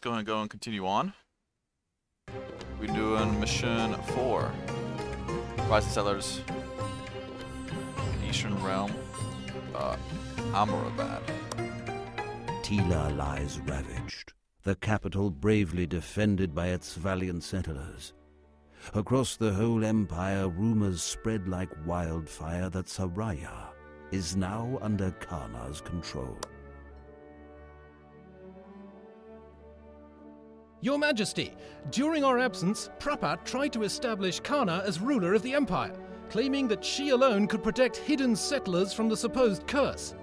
go and go and continue on. We're doing mission four. Rise of Settlers. Eastern Realm. Uh, Amurabad. Tila lies ravaged, the capital bravely defended by its valiant settlers. Across the whole empire, rumors spread like wildfire that Saraya is now under Kana's control. Your Majesty, during our absence, Prapat tried to establish Kana as ruler of the Empire, claiming that she alone could protect hidden settlers from the supposed curse.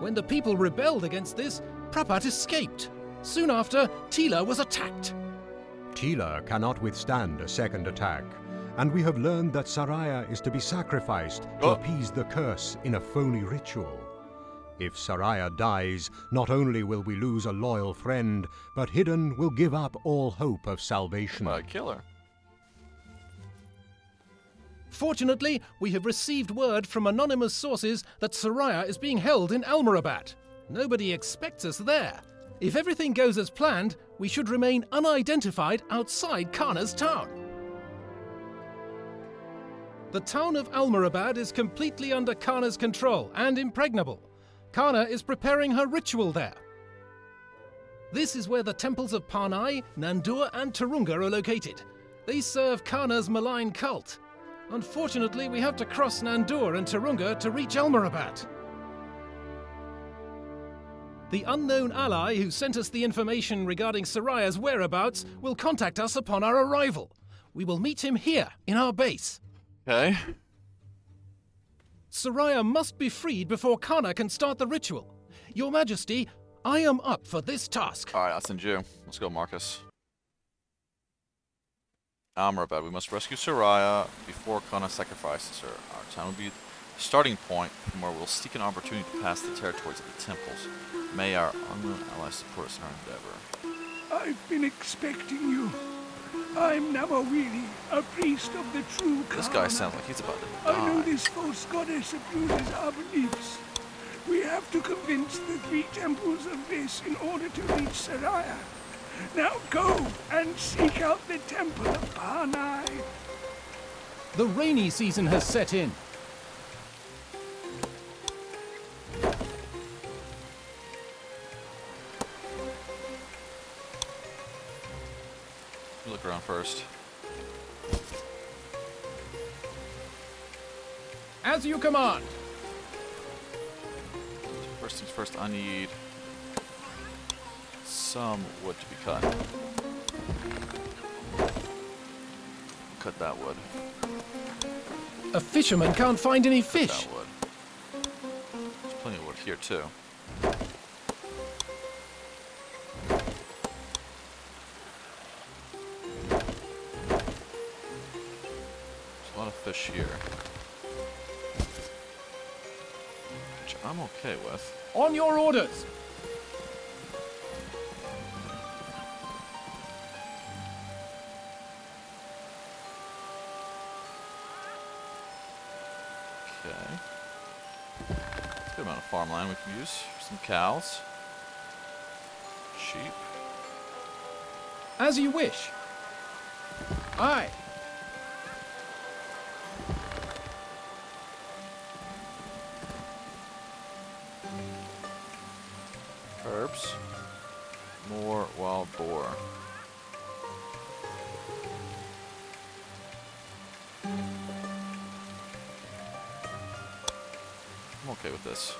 When the people rebelled against this, Prapat escaped. Soon after, Tila was attacked. Tila cannot withstand a second attack, and we have learned that Saraya is to be sacrificed to Oh. appease the curse in a phony ritual. If Saraya dies, not only will we lose a loyal friend, but Hidden will give up all hope of salvation. Uh, killer. Fortunately, we have received word from anonymous sources that Saraya is being held in Almerabad. Nobody expects us there. If everything goes as planned, we should remain unidentified outside Kana's town. The town of Almerabad is completely under Kana's control and impregnable. Kana is preparing her ritual there. This is where the temples of Panai, Nandur, and Turunga are located. They serve Kana's malign cult. Unfortunately, we have to cross Nandur and Turunga to reach Almerabad. The unknown ally who sent us the information regarding Saraya's whereabouts will contact us upon our arrival. We will meet him here, in our base. Okay. Saraya must be freed before Kana can start the ritual. Your Majesty, I am up for this task. Alright, I'll send you. Let's go, Marcus. Um, Amrabad. We must rescue Saraya before Kana sacrifices her. Our town will be the starting point from where we'll seek an opportunity to pass the territories of the temples. May our unknown allies support us in our endeavor. I've been expecting you. I'm Namawili, a priest of the true This guy sounds like he's about to I know this false goddess abuses our beliefs. We have to convince the three temples of this in order to reach Saraya. Now go and seek out the temple of Panai. The rainy season has set in. Look around first. As you command. First things first, I need some wood to be cut. Cut that wood. A fisherman can't find any Cut fish. that wood. There's plenty of wood here too. Fish here. Which I'm okay with. On your orders. Okay. Good amount of farmland we can use. Some cows. Sheep. As you wish. Aye. Herbs. More wild boar. I'm okay with this.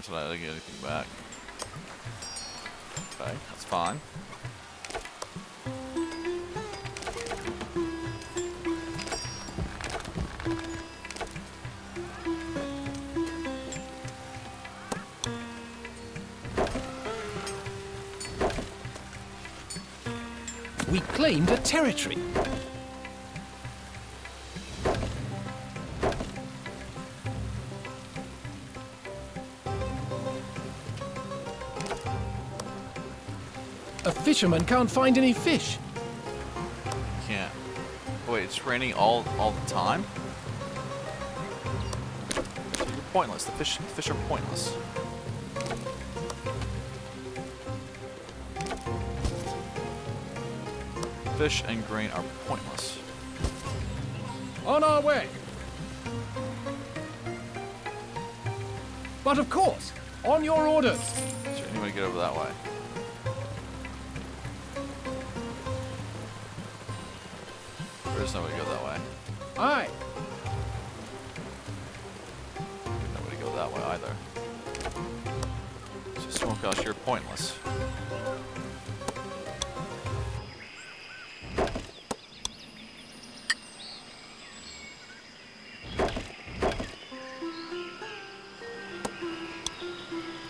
Can't tell I didn't get anything back. Okay, that's fine. We claimed a territory. A fisherman can't find any fish. Can't. Oh, wait, it's raining all all the time. You're pointless. The fish fish are pointless. Fish and grain are pointless. On our way. But of course, on your orders. Is there any way to get over that way? Pointless.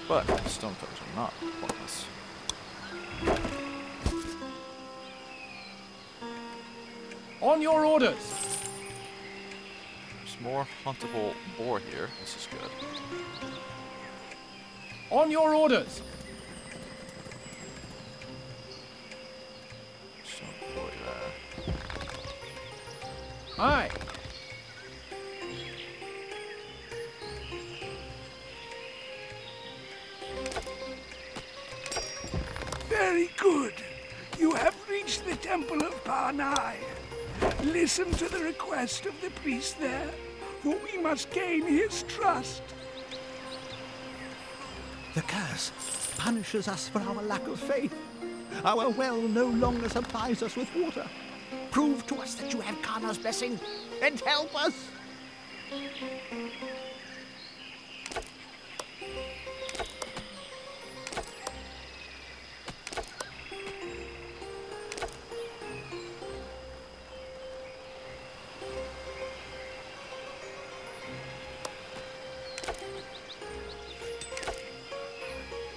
But stone are not pointless. On your orders. There's more huntable boar here. This is good. On your orders. Aye. Very good. You have reached the Temple of Parnai. Listen to the request of the priest there, for we must gain his trust. The curse punishes us for our lack of faith. Our well no longer supplies us with water. Prove to us that you have Kana's blessing and help us.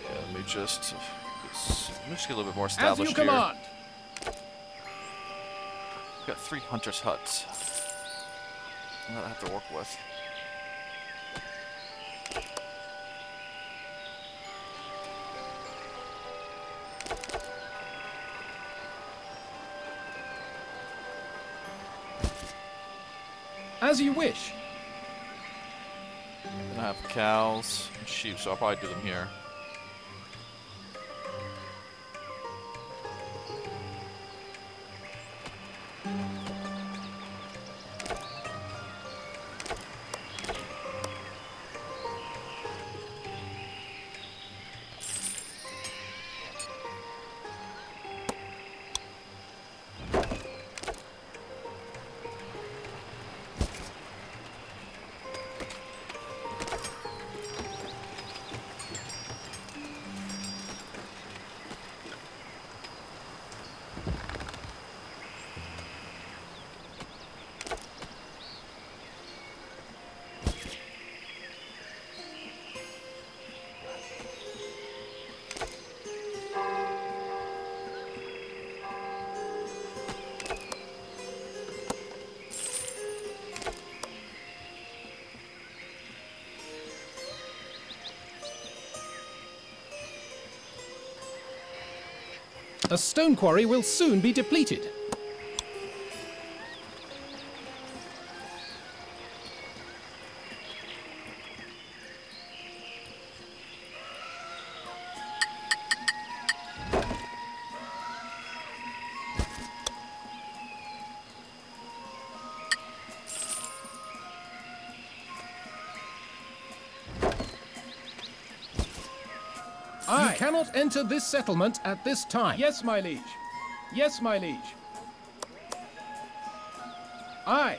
Yeah, let me just, let me just get a little bit more established As you here. command. Hunters' huts that I have to work with. As you wish. Then I have cows and sheep, so I'll probably do them here. A stone quarry will soon be depleted. Cannot enter this settlement at this time. Yes, my liege. Yes, my liege. Aye.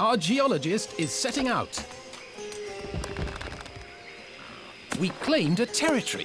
Our geologist is setting out. We claimed a territory.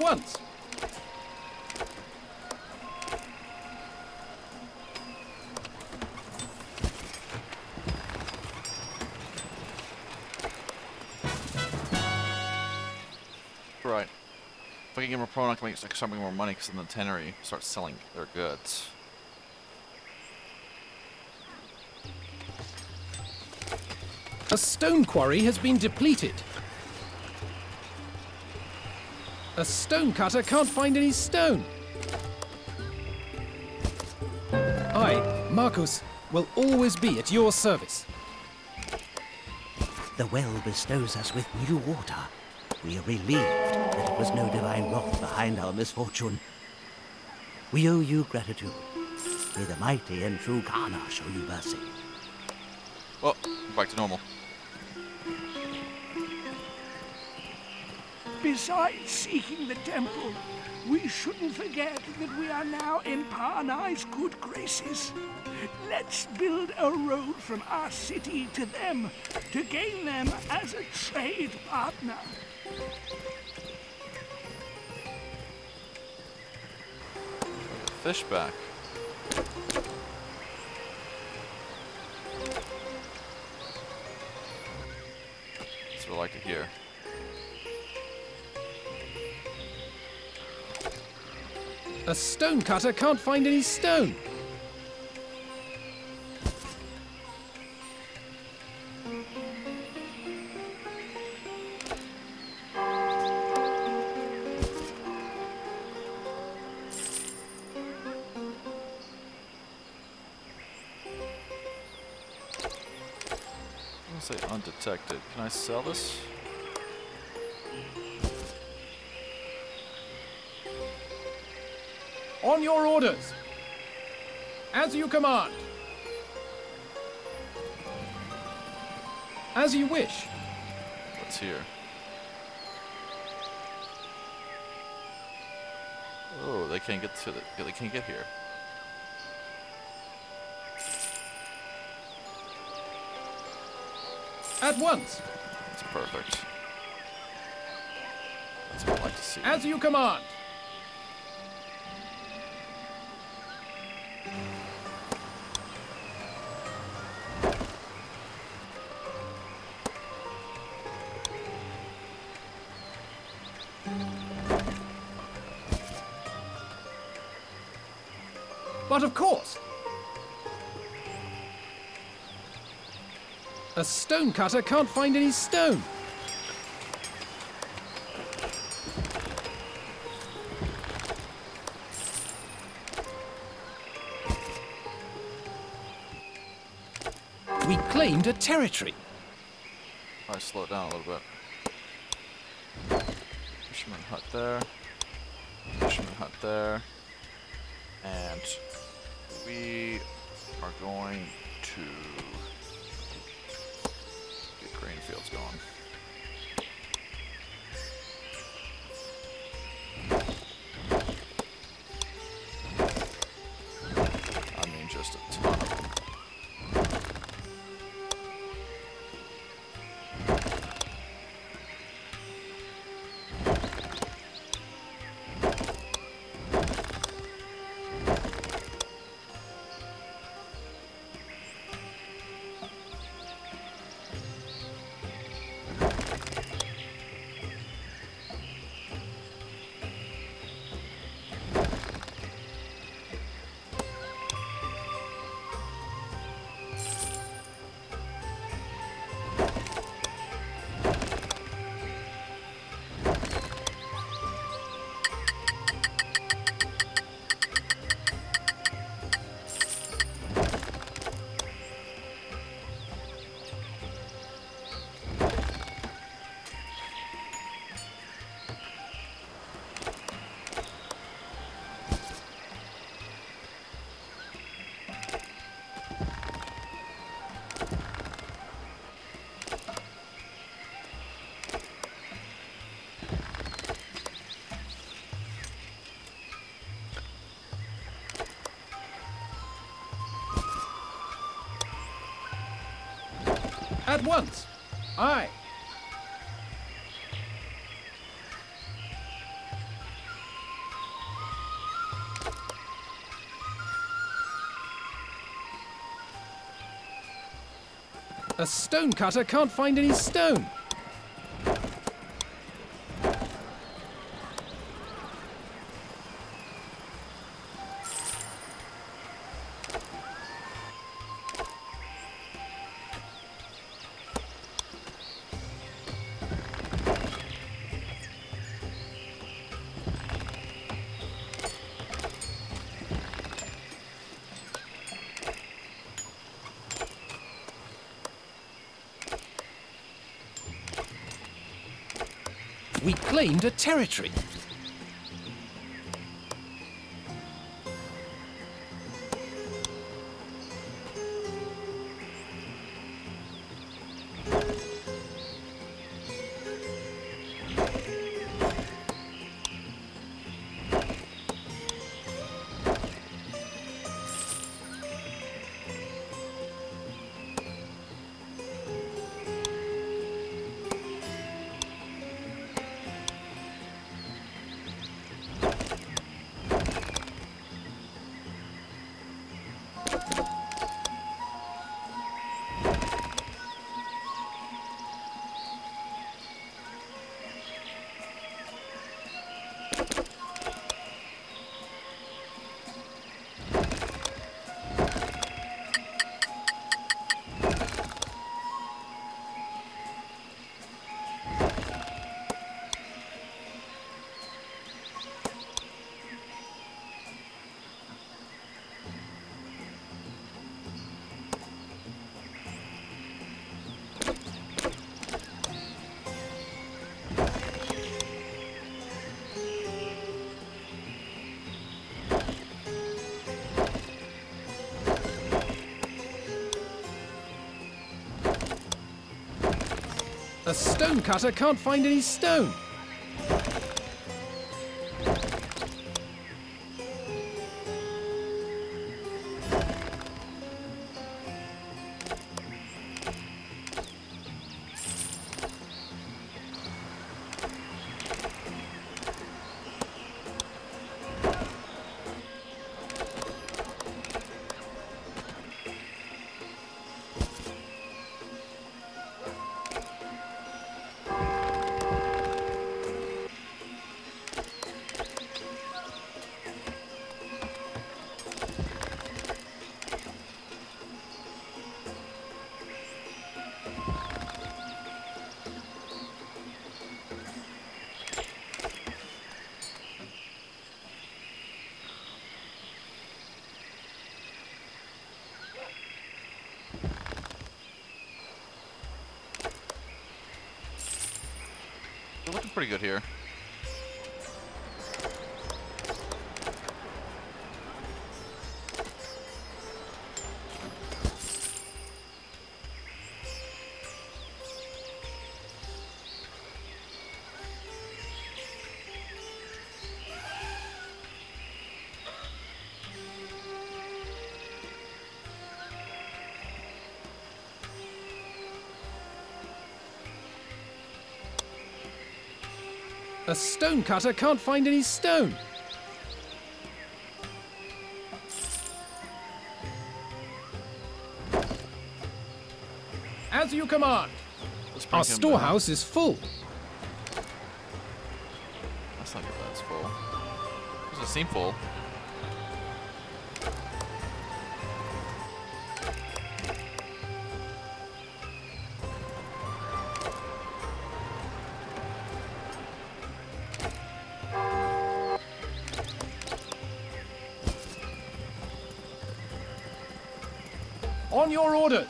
Once! Right. If I can get more pro, I can make start making more money because then the tannery starts selling their goods. A stone quarry has been depleted. A stone cutter can't find any stone. I, Marcus, will always be at your service. The well bestows us with new water. We are relieved that it was no divine wrath behind our misfortune. We owe you gratitude. May the mighty and true Kana show you mercy. Well, back to normal. Besides seeking the temple, we shouldn't forget that we are now in Parnai's good graces. Let's build a road from our city to them to gain them as a trade partner. Fish back. That's what I like to hear. A stone cutter can't find any stone. Say undetected. Can I sell this? On your orders. As you command. As you wish. What's here? Oh, they can't get to the. They can't get here. At once. That's perfect. That's what I like to see. As you command. A stone cutter can't find any stone. We claimed a territory. I slow it down a little bit. Fisherman hut there. Fisherman hut there. And we are going to grain At once. Aye. A stonecutter can't find any stone. Claimed a territory. A stonecutter can't find any stone. Good here. A stonecutter can't find any stone. As you command. Our him down. storehouse is full. That's not good. That's full. Doesn't seem full. On your orders.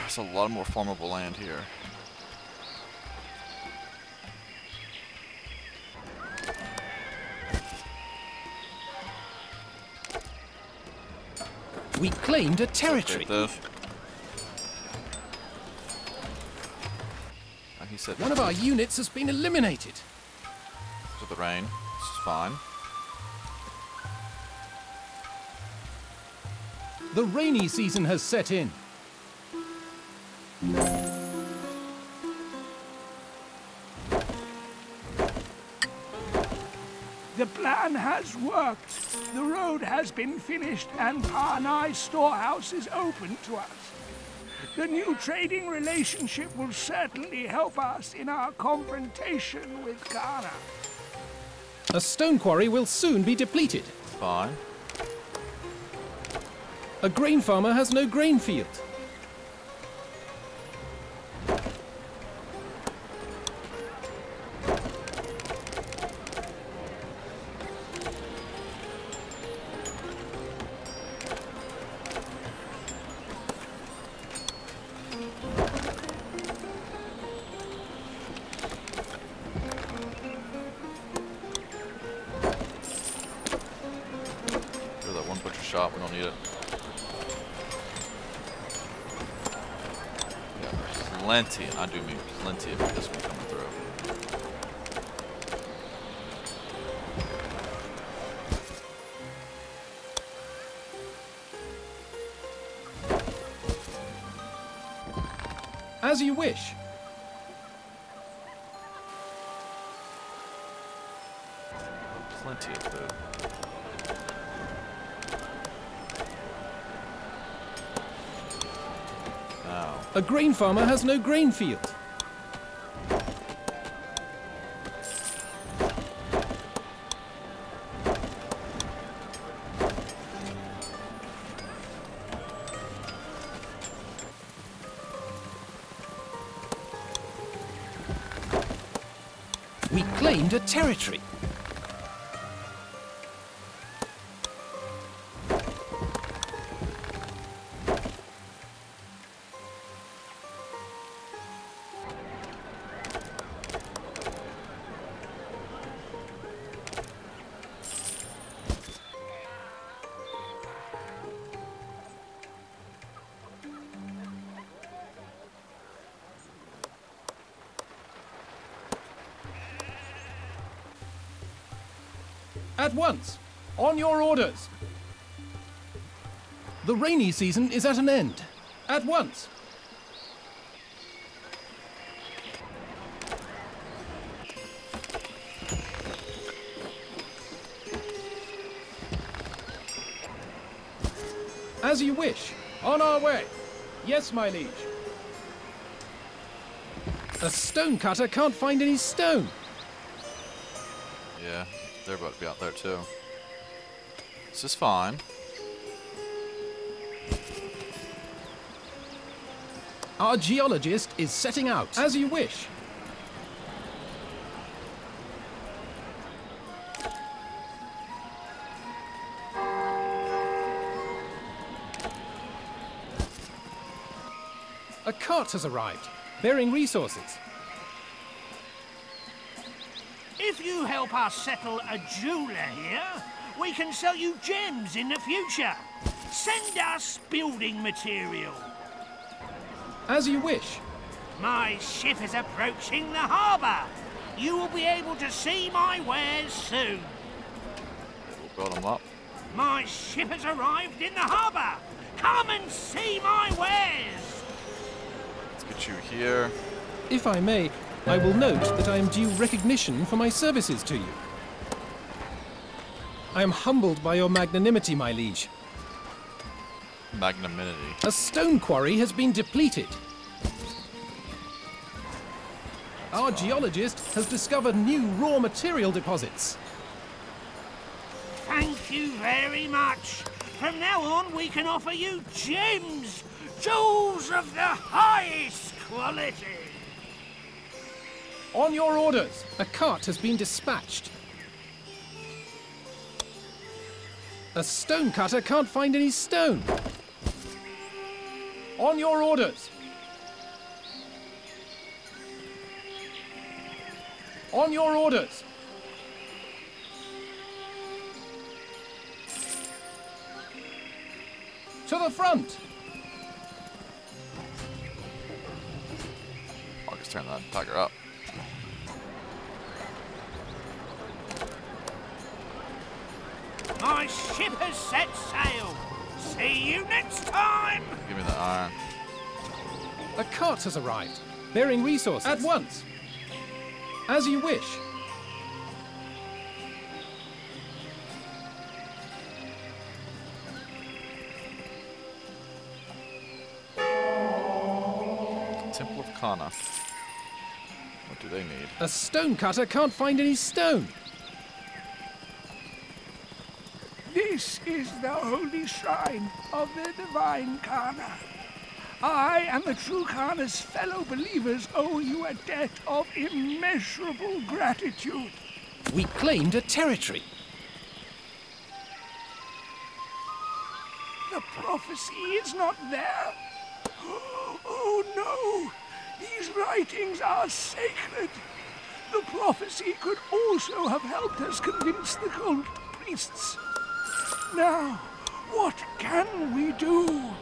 There's a lot more farmable land here. We claimed a territory. And he said One of our units has been eliminated. with the rain. This is fine. The rainy season has set in. The plan has worked. The road has been finished and Parnai's storehouse is open to us. The new trading relationship will certainly help us in our confrontation with Kana. A stone quarry will soon be depleted. Fine. A grain farmer has no grain field. As you wish. Plenty of food. Now, A grain farmer has no grain field. A territory. At once. On your orders. The rainy season is at an end. At once. As you wish. On our way. Yes, my liege. A stone cutter can't find any stone. They're about to be out there too. This is fine. Our geologist is setting out. As you wish. A cart has arrived, bearing resources. If you help us settle a jeweler here, we can sell you gems in the future. Send us building material. As you wish. My ship is approaching the harbour. You will be able to see my wares soon. We'll build them up. My ship has arrived in the harbour. Come and see my wares. Let's get you here. If I may, I will note that I am due recognition for my services to you. I am humbled by your magnanimity, my liege. Magnanimity. A stone quarry has been depleted. Our geologist has discovered new raw material deposits. Thank you very much. From now on, we can offer you gems, jewels of the highest quality. On your orders. A cart has been dispatched. A stone cutter can't find any stone. On your orders. On your orders. To the front. I'll just turn that tiger up. My ship has set sail. See you next time. Give me the iron. A cart has arrived, bearing resources. At once. As you wish. Temple of Kana. What do they need? A stone cutter can't find any stone. This is the holy shrine of the divine Kana. I and the true Kana's fellow believers owe you a debt of immeasurable gratitude. We claimed a territory. The prophecy is not there. Oh no! These writings are sacred. The prophecy could also have helped us convince the cult priests. Now, what can we do?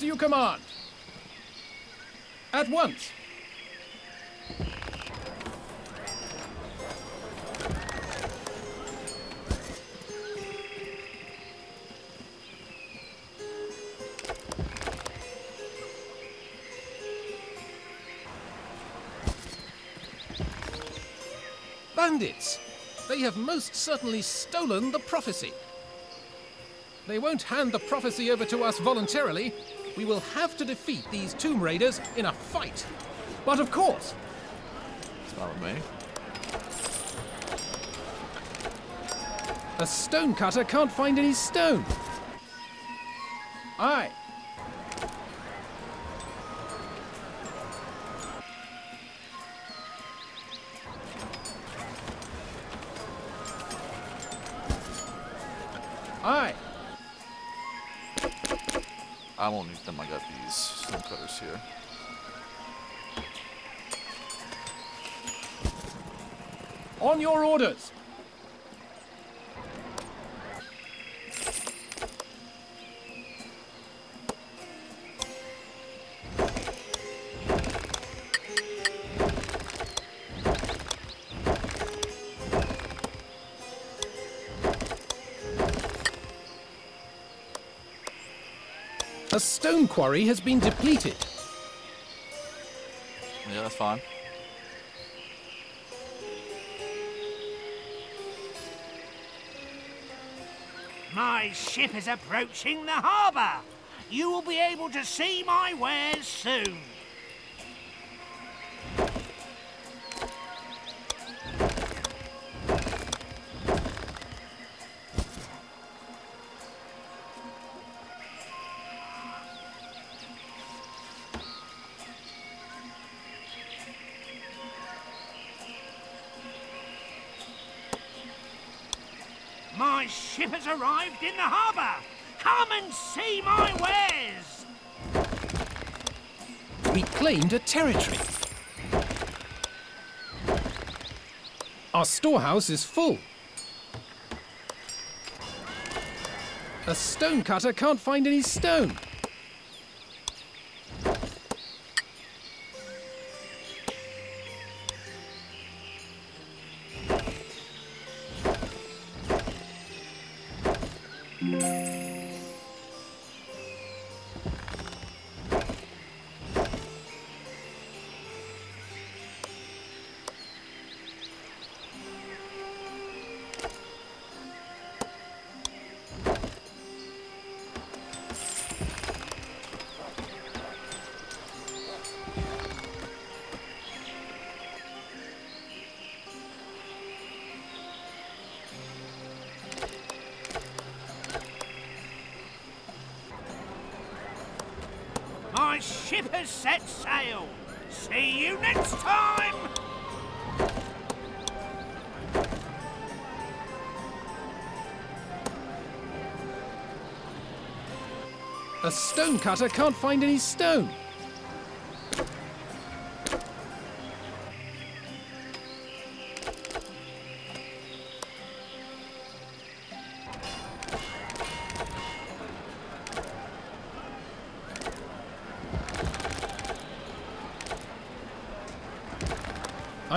You command. At once. Bandits! They have most certainly stolen the prophecy. They won't hand the prophecy over to us voluntarily. We will have to defeat these tomb raiders in a fight. But of course. It's not with me. A stone cutter can't find any stone. Aye. Them. I got these stone cutters here. On your orders. Stone quarry has been depleted. Yeah, that's fine. My ship is approaching the harbour. You will be able to see my wares soon. Arrived in the harbour. Come and see my wares. We claimed a territory. Our storehouse is full. A stone cutter can't find any stone. See you next time. A stone cutter can't find any stone.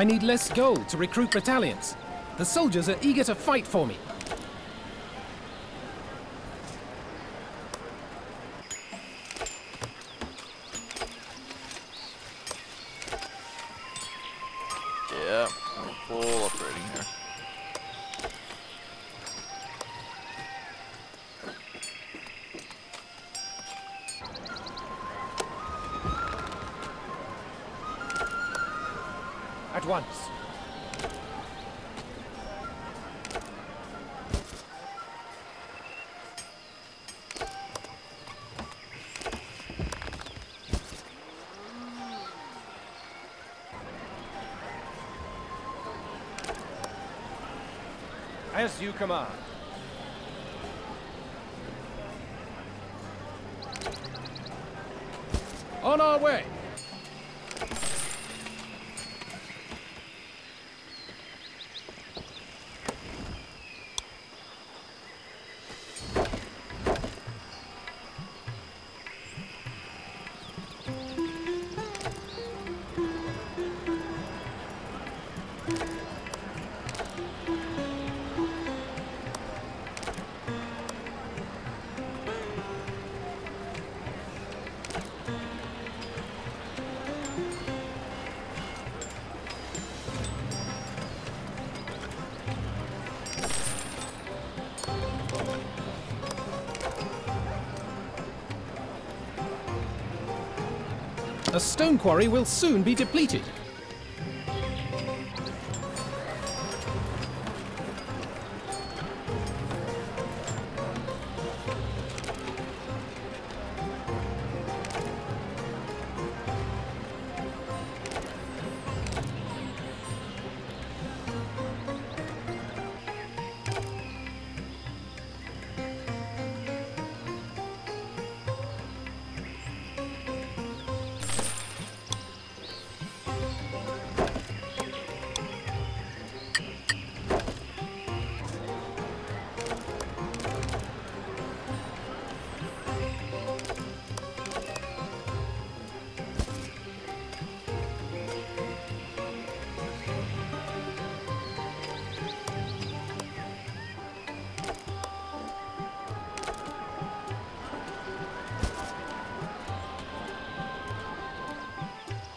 I need less gold to recruit battalions. The soldiers are eager to fight for me. As you command. On our way. Stone quarry will soon be depleted.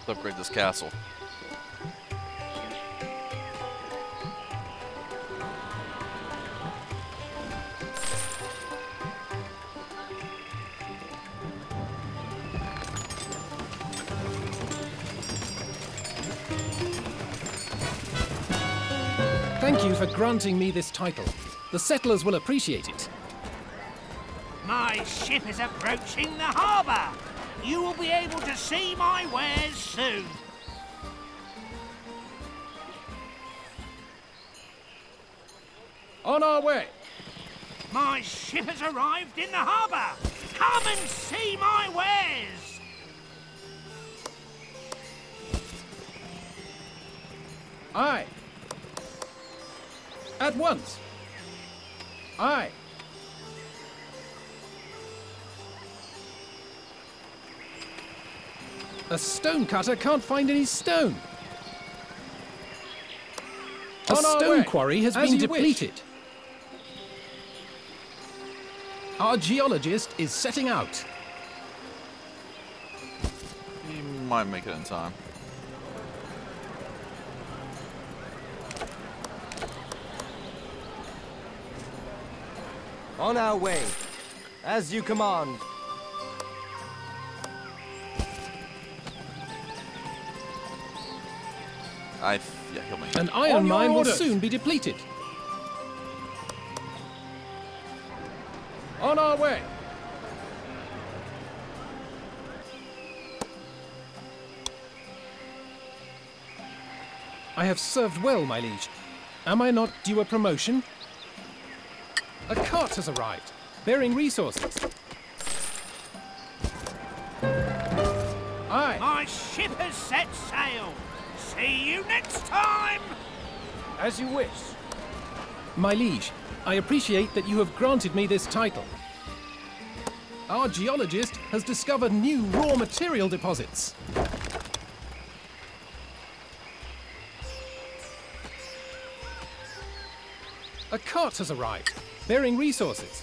Let's upgrade this castle. Thank you for granting me this title. The settlers will appreciate it. My ship is approaching the harbour. You will be able to see my wares soon. On our way. My ship has arrived in the harbour. Come and see my wares. A stone cutter can't find any stone. A stone way, quarry has been you wish. depleted. Our geologist is setting out. He might make it in time. On our way. As you command. I, yeah. An iron mine will soon be depleted. On our way. I have served well, my liege. Am I not due a promotion? A cart has arrived, bearing resources. Aye. My ship has set sail. See you next time! As you wish. My liege, I appreciate that you have granted me this title. Our geologist has discovered new raw material deposits. A cart has arrived, bearing resources.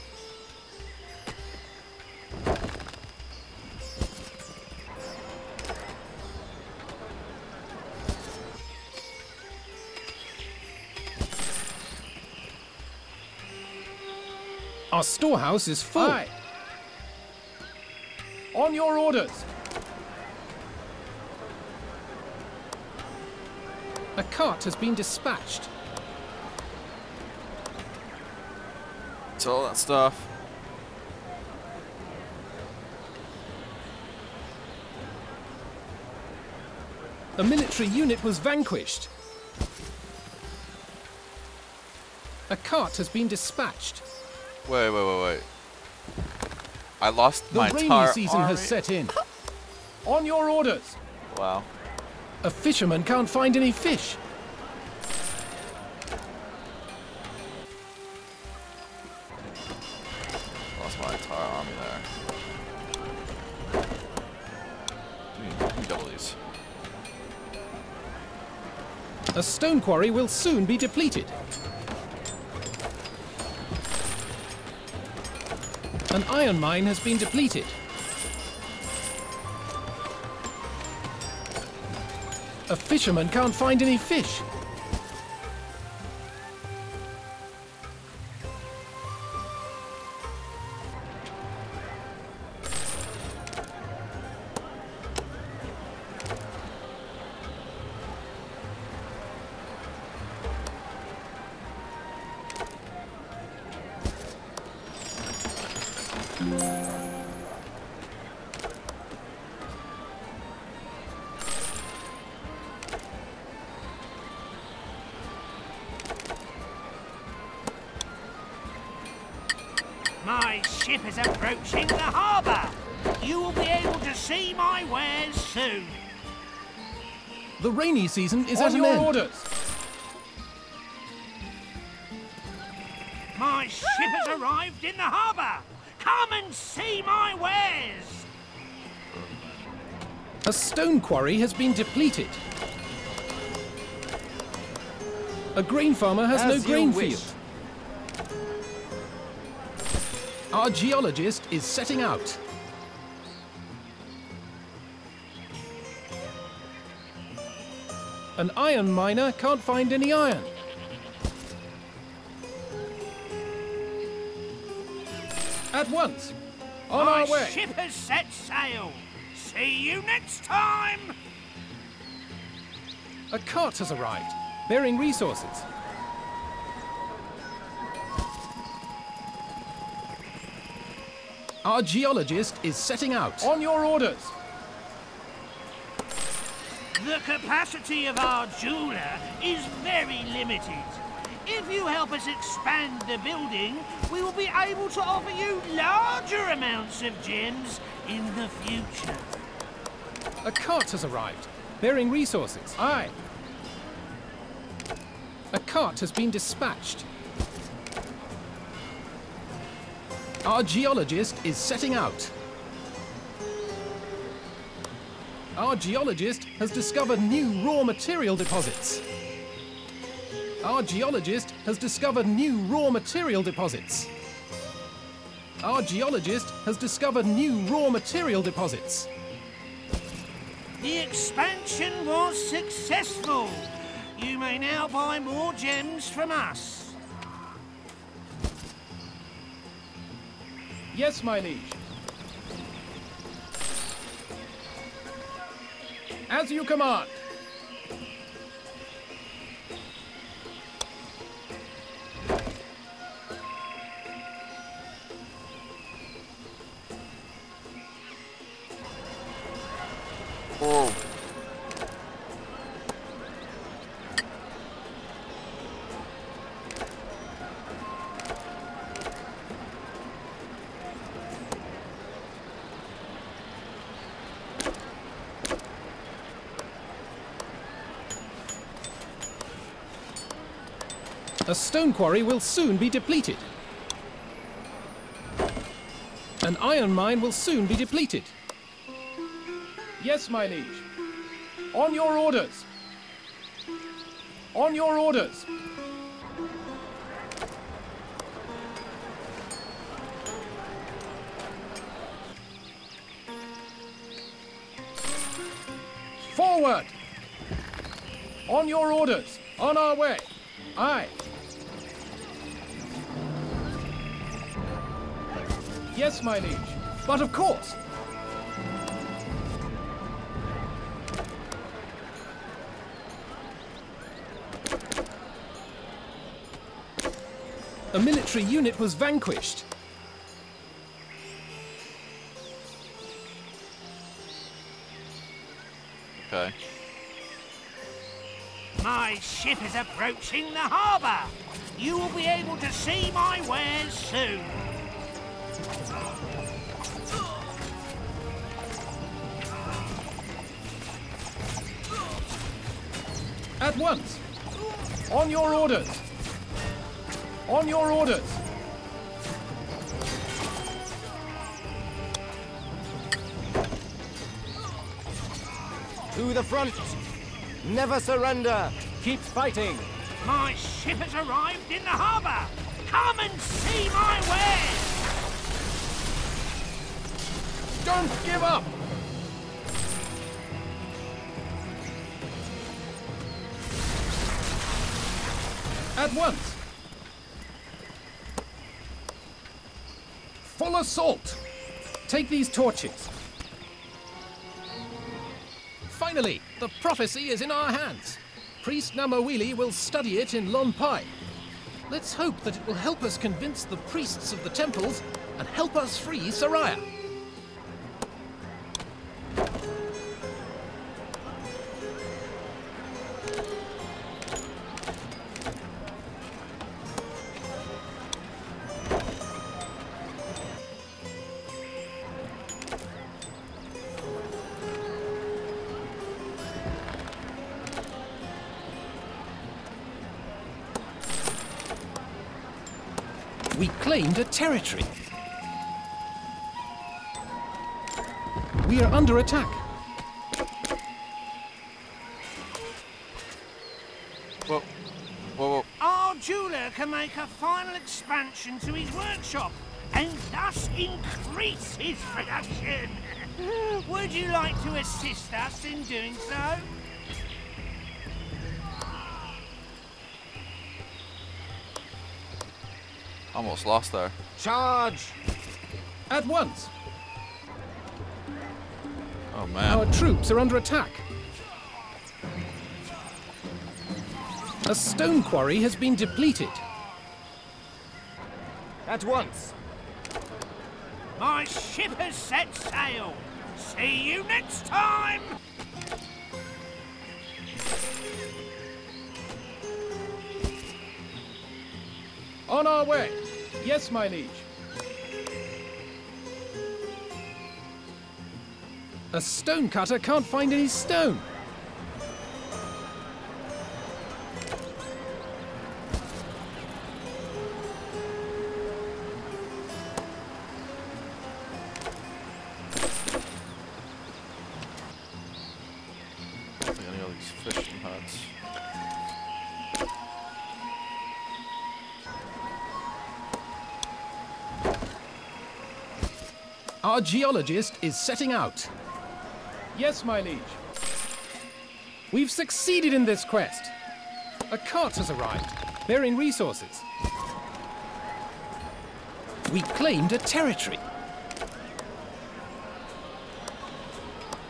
Our storehouse is full. Aye. On your orders. A cart has been dispatched. So all that stuff. A military unit was vanquished. A cart has been dispatched. Wait, wait, wait, wait. I lost The my rainy season army. has set in. On your orders. Wow. A fisherman can't find any fish. Lost my entire army there. Me double these. A stone quarry will soon be depleted. An iron mine has been depleted. A fisherman can't find any fish. Rainy season is On at an your end. orders. My ship has arrived in the harbour. Come and see my wares. A stone quarry has been depleted. A grain farmer has As no grain wish. field. Our geologist is setting out. An iron miner can't find any iron. At once. On my our way. ship has set sail. See you next time. A cart has arrived, bearing resources. Our geologist is setting out. On your orders. The capacity of our jeweler is very limited. If you help us expand the building, we will be able to offer you larger amounts of gems in the future. A cart has arrived, bearing resources. Aye. A cart has been dispatched. Our geologist is setting out. Our geologist has discovered new raw material deposits. Our geologist has discovered new raw material deposits. Our geologist has discovered new raw material deposits. The expansion was successful. You may now buy more gems from us. Yes, my liege. As you command. Oh. Stone quarry will soon be depleted. An iron mine will soon be depleted. Yes, my liege. On your orders. On your orders. Forward! On your orders. On our way. Aye. Yes, my liege. But of course. A military unit was vanquished. Okay. My ship is approaching the harbour. You will be able to see my wares soon. At once. On your orders. On your orders. To the front! Never surrender! Keep fighting. My ship has arrived in the harbour. Come and see my wares. Don't give up. At once. Full assault. Take these torches. Finally, the prophecy is in our hands. Priest Namawili will study it in Lonpai. Let's hope that it will help us convince the priests of the temples and help us free Saraya. We claimed a territory. We are under attack. Whoa. Whoa, whoa. Our jeweller can make a final expansion to his workshop and thus increase his production. Would you like to assist us in doing so? Almost lost there. Charge! At once. Oh, man. Our troops are under attack. A stone quarry has been depleted. At once! My ship has set sail. See you next time. On our way. Yes, my liege. A stone cutter can't find any stone. Our geologist is setting out. Yes, my liege. We've succeeded in this quest. A cart has arrived, bearing resources. We claimed a territory.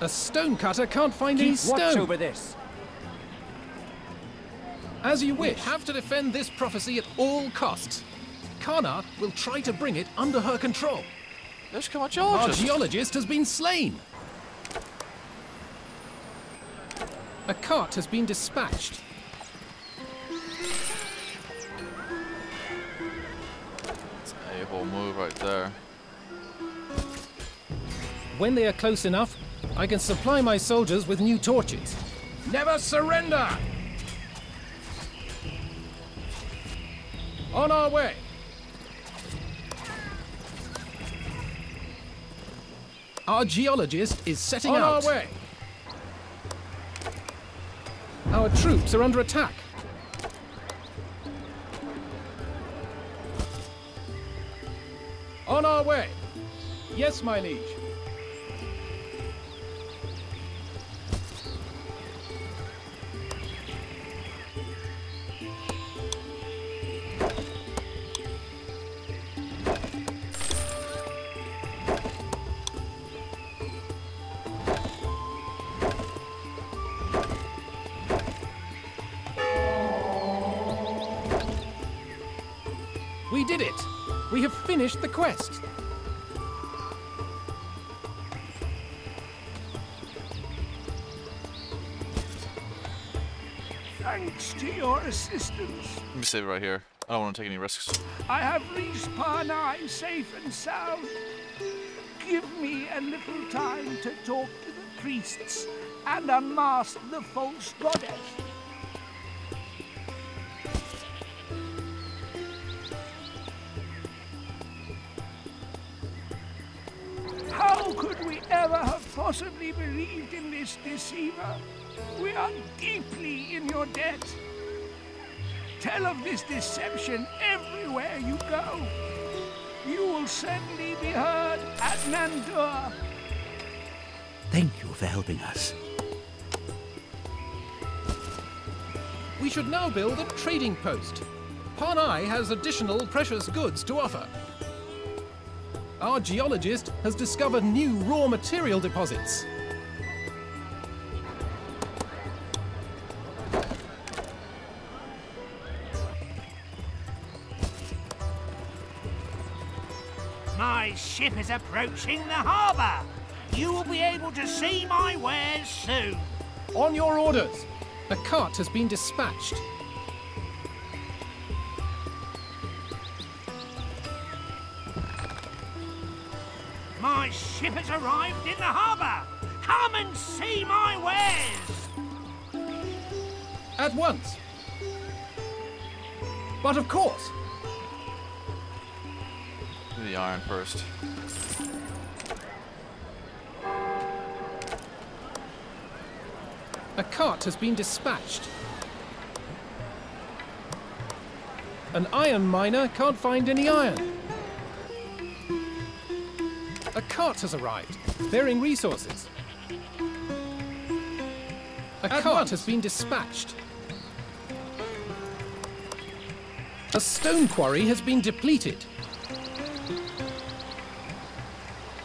A stone cutter can't find any Keep watch over this. As you wish. We have to defend this prophecy at all costs. Kana will try to bring it under her control. There's come a Our geologist. geologist has been slain. A cart has been dispatched. It's a whole move right there. When they are close enough, I can supply my soldiers with new torches. Never surrender. On our way. Our geologist is setting On out. our way. Our troops are under attack. On our way. Yes, my liege. Let me save it right here. I don't want to take any risks. I have reached Parnai safe and sound. Give me a little time to talk to the priests and unmask the false goddess. How could we ever have possibly believed in this deceiver? We are deeply in your debt. Tell of this deception everywhere you go. You will certainly be heard at Nandur. Thank you for helping us. We should now build a trading post. Parnai has additional precious goods to offer. Our geologist has discovered new raw material deposits. My ship is approaching the harbour. You will be able to see my wares soon. On your orders. A cart has been dispatched. My ship has arrived in the harbour. Come and see my wares. At once. But of course. Do the iron first. A cart has been dispatched. An iron miner can't find any iron. A cart has arrived, bearing resources. A At cart once. has been dispatched. A stone quarry has been depleted.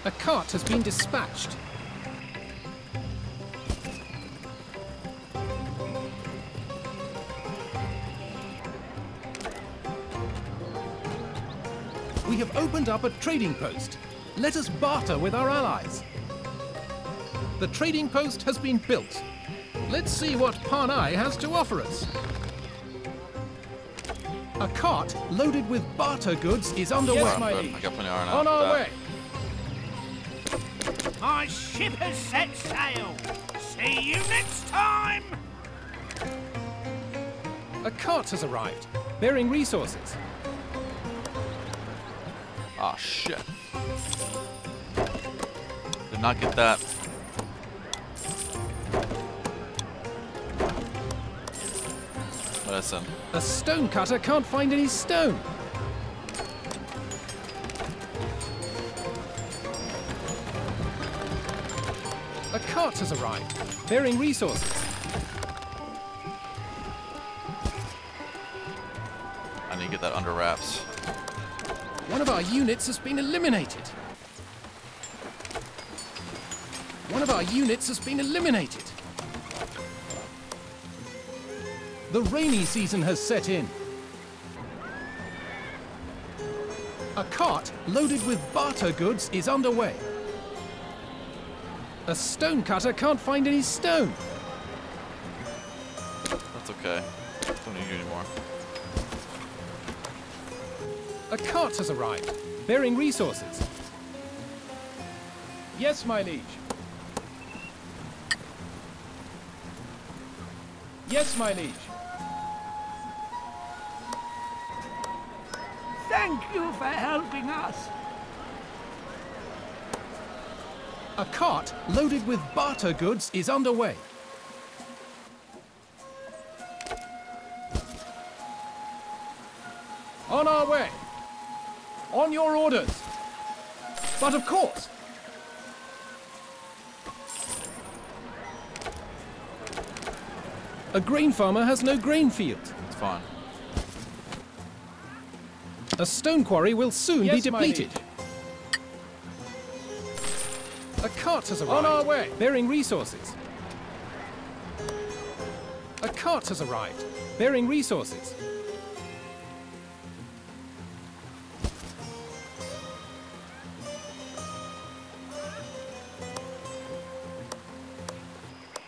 A cart has been dispatched. We have opened up a trading post. Let us barter with our allies. The trading post has been built. Let's see what Parnai has to offer us. A cart loaded with barter goods is underway. Yes, I'm my good. My ship has set sail. See you next time. A cart has arrived, bearing resources. Ah, shit. Did not get that. Listen. A stone cutter can't find any stone. Has arrived, bearing resources. I need to get that under wraps. One of our units has been eliminated. One of our units has been eliminated. The rainy season has set in. A cart loaded with barter goods is underway. A stone cutter can't find any stone. That's okay. Don't need you anymore. A cart has arrived, bearing resources. Yes, my liege. Yes, my liege. Thank you for helping us. A cart loaded with barter goods is underway. On our way. On your orders. But of course. A grain farmer has no grain field. It's fine. A stone quarry will soon be Yes, my depleted. Cart has arrived. On our way. Bearing resources. A cart has arrived. Bearing resources.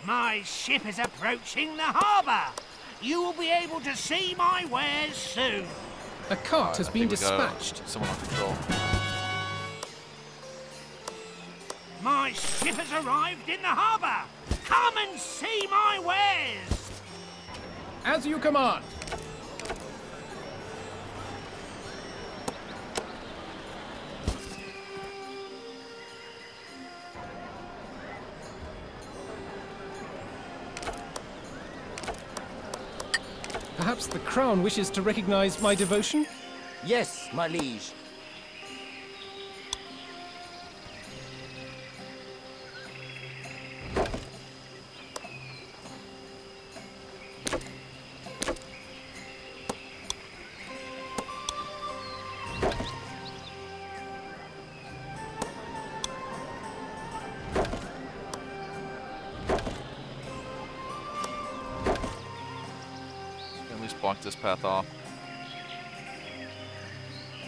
My ship is approaching the harbour. You will be able to see my wares soon. A cart has I been think we got dispatched. Someone on control. Ship has arrived in the harbour. Come and see my wares. As you command. Perhaps the crown wishes to recognize my devotion? Yes, my liege. At least block this path off.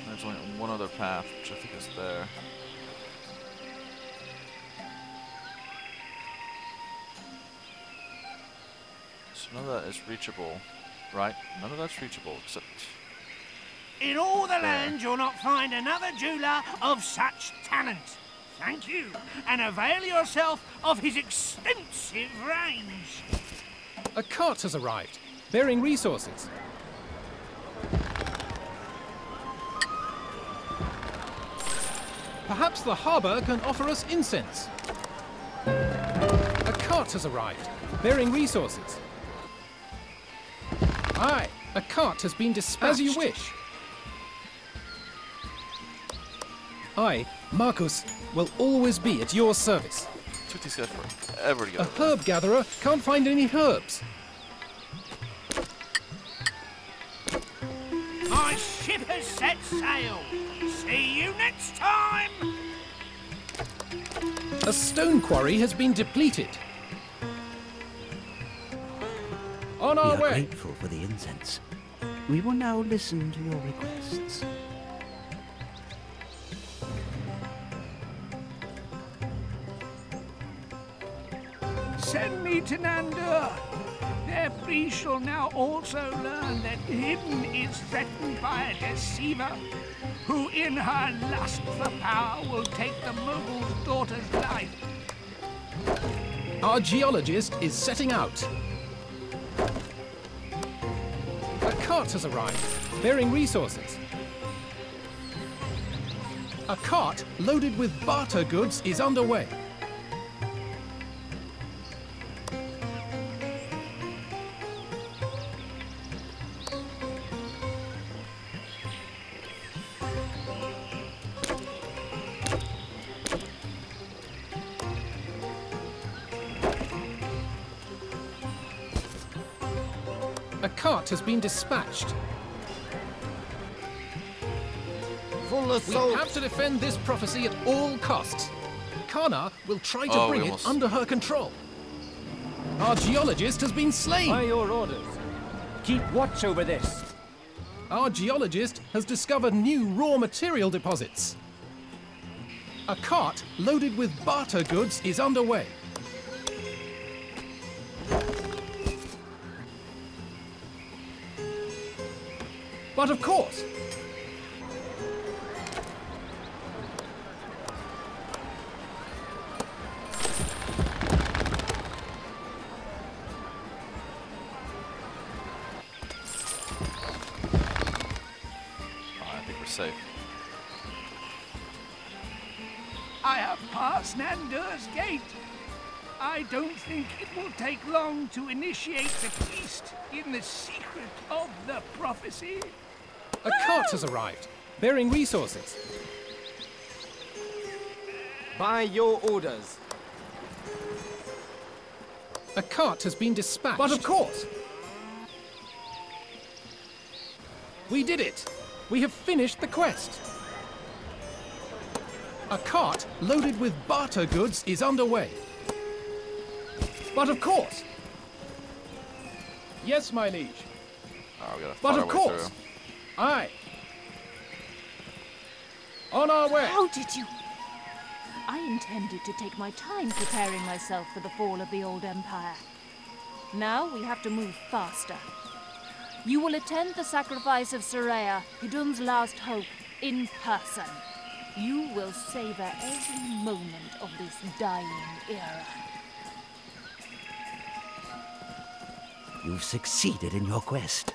There's only one other path, which I think is there. So none of that is reachable, right? None of that's reachable except In all the land, you'll not find another jeweler of such talent. Thank you, and avail yourself of his extensive range. A cart has arrived. Bearing resources. Perhaps the harbour can offer us incense. A cart has arrived. Bearing resources. Aye, a cart has been dispatched. As you wish. I, Marcus, will always be at your service. took these guys forever to get A herb gatherer can't find any herbs. Ship has set sail. See you next time. A stone quarry has been depleted. On We our are way. grateful for the incense. We will now listen to your requests. Send me to Nandur. We shall now also learn that Hidun is threatened by a deceiver, who in her lust for power will take the mogul's daughter's life. Our geologist is setting out. A cart has arrived, bearing resources. A cart loaded with barter goods is underway. Has been dispatched. Full We have to defend this prophecy at all costs. Kana will try to Oh, bring it almost- under her control. Our geologist has been slain. By your orders. Keep watch over this. Our geologist has discovered new raw material deposits. A cart loaded with barter goods is underway. But of course, Alright, I think we're safe. I have passed Nandur's gate. I don't think it will take long to initiate the feast in the secret of the prophecy. A cart has arrived, bearing resources. By your orders. A cart has been dispatched. But of course. We did it! We have finished the quest. A cart loaded with barter goods is underway. But of course. Yes, my liege. Oh, But of course. through. Aye. On our way. How did you? I intended to take my time preparing myself for the fall of the old empire. Now we have to move faster. You will attend the sacrifice of Saraya, Hidun's last hope, in person. You will savor every moment of this dying era. You've succeeded in your quest.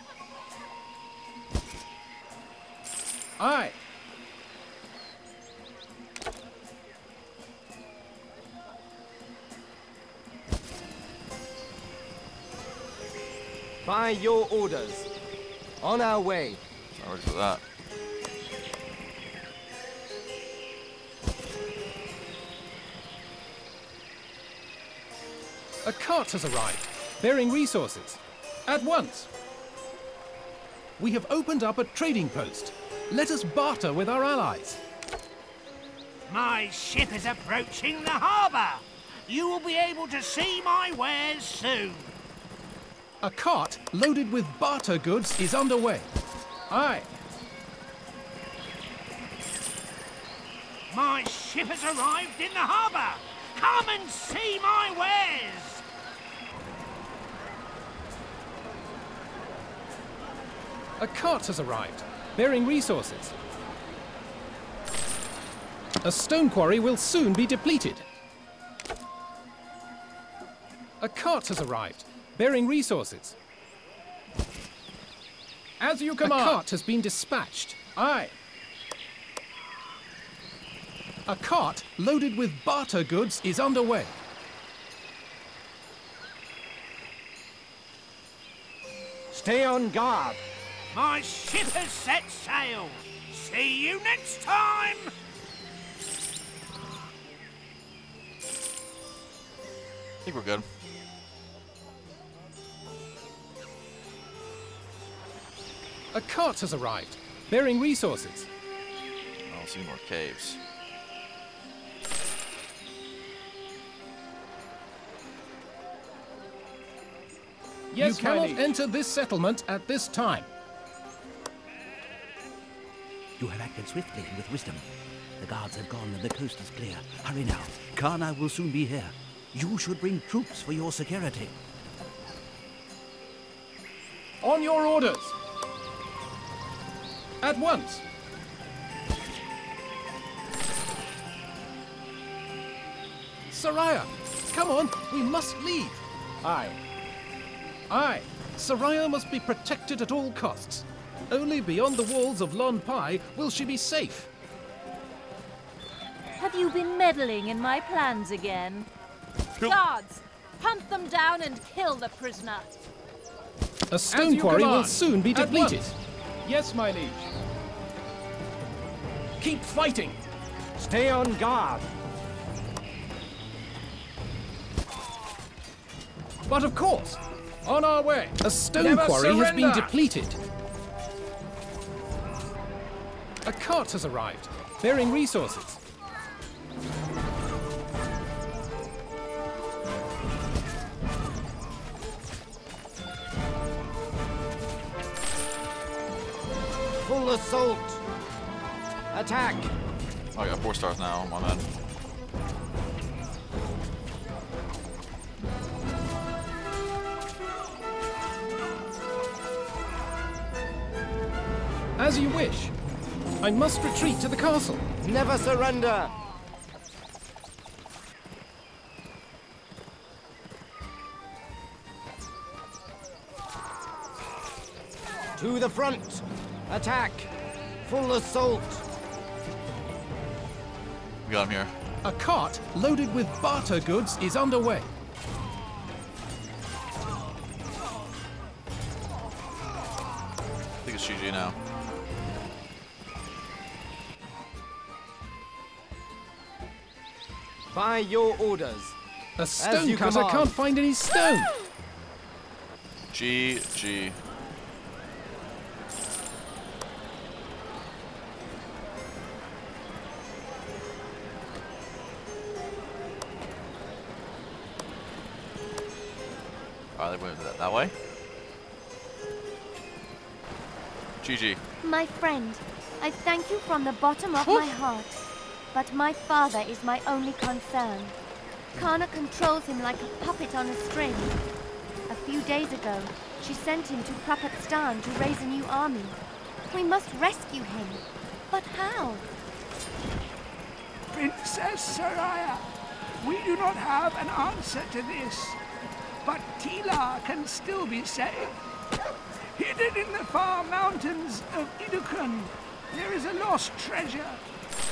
Aye. By your orders. On our way. Not ready for that. A cart has arrived, bearing resources. At once. We have opened up a trading post. Let us barter with our allies. My ship is approaching the harbour. You will be able to see my wares soon. A cart loaded with barter goods is underway. Aye. My ship has arrived in the harbour. Come and see my wares. A cart has arrived, bearing resources. A stone quarry will soon be depleted. A cart has arrived, bearing resources. As you command. A cart has been dispatched. Aye. A cart loaded with barter goods is underway. Stay on guard. My ship has set sail. See you next time. I think we're good. A cart has arrived, bearing resources. I don't see more caves. Yes, you cannot liege. enter this settlement at this time. You have acted swiftly and with wisdom. The guards have gone and the coast is clear. Hurry now. Kana will soon be here. You should bring troops for your security. On your orders. At once. Saraya, come on, we must leave. Aye. Aye. Saraya must be protected at all costs. Only beyond the walls of Lon Pai will she be safe. Have you been meddling in my plans again? Guards, hunt them down and kill the prisoner. A stone you quarry will soon be depleted. Yes, my liege. Keep fighting. Stay on guard. But of course. On our way. A stone Never quarry has been depleted. A cart has arrived, bearing resources. Full assault. Attack. Oh, I got four stars now. My man. As you wish. I must retreat to the castle. Never surrender. To the front. Attack. Full assault! We got him here. A cart loaded with barter goods is underway. I think it's GG now. By your orders. A stone you cutter command. can't find any stone. GG. Alright, they went that, that way. GG. My friend, I thank you from the bottom of my heart. But my father is my only concern. Kana controls him like a puppet on a string. A few days ago, she sent him to Prapatstan to raise a new army. We must rescue him. But how? Princess Saraya, we do not have an answer to this. But Tila can still be saved. Hidden in the far mountains of Idukun, there is a lost treasure.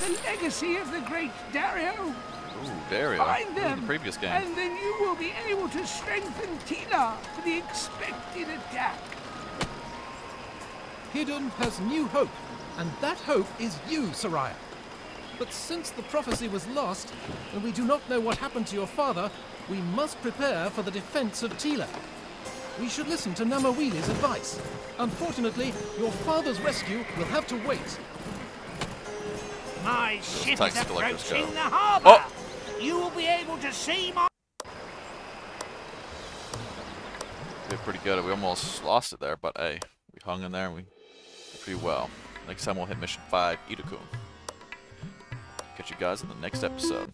The legacy of the great Dario. Ooh, Dario. Find Ooh, them, the previous game. and then you will be able to strengthen Tila for the expected attack. Hidun has new hope, and that hope is you, Saraya. But since the prophecy was lost, and we do not know what happened to your father, we must prepare for the defense of Tila. We should listen to Namawili's advice. Unfortunately, your father's rescue will have to wait. My ship is approaching the harbour. Oh! You will be able to see my. Did pretty good. We almost lost it there, but hey, we hung in there and we did pretty well. Next time we'll hit mission 5, Idakun. Catch you guys in the next episode.